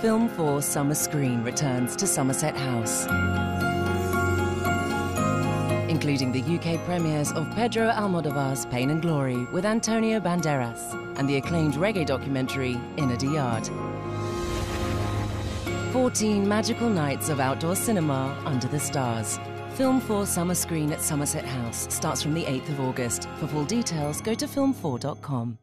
Film 4 Summer Screen returns to Somerset House. Including the UK premieres of Pedro Almodovar's Pain and Glory with Antonio Banderas and the acclaimed reggae documentary Inner Yard. 14 magical nights of outdoor cinema under the stars. Film 4 Summer Screen at Somerset House starts from the 8th of August. For full details, go to film4.com.